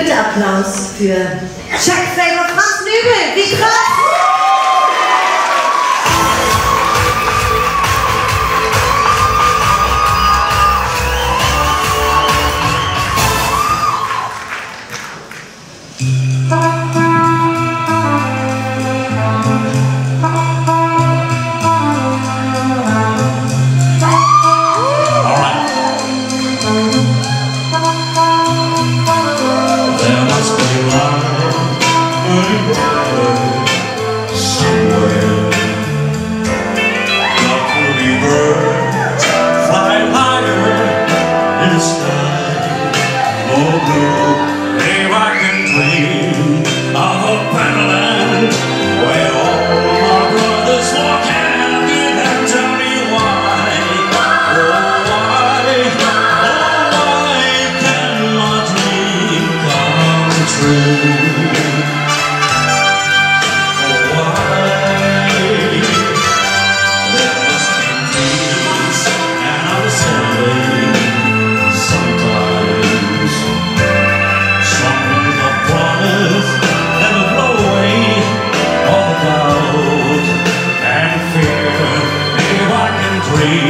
Bitte Applaus für Chuck Faber, Franz Nübel, wie krass! glory.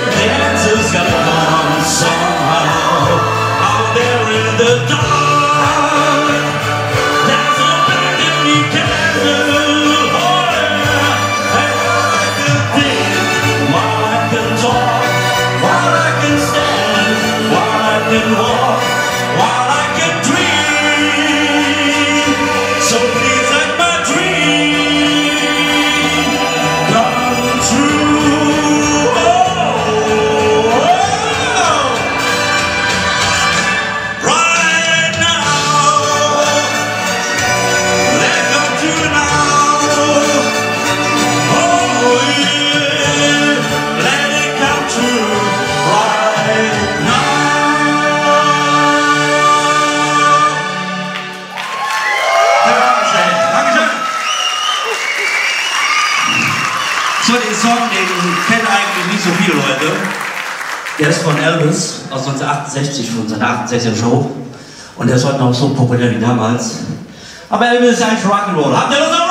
Song, den kennen eigentlich nicht so viele Leute. Der ist von Elvis aus 1968, von seiner 68er Show. Und der ist heute noch so populär wie damals. Aber Elvis ist eigentlich Rock'n'Roll. Habt ihr das auch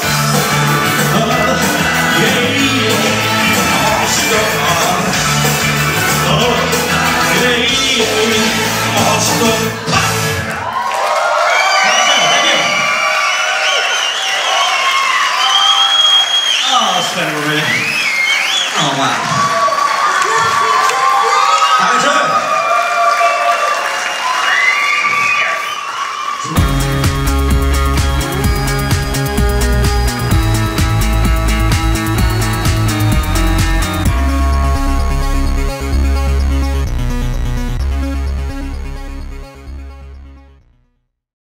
spend it with me. Oh, wow.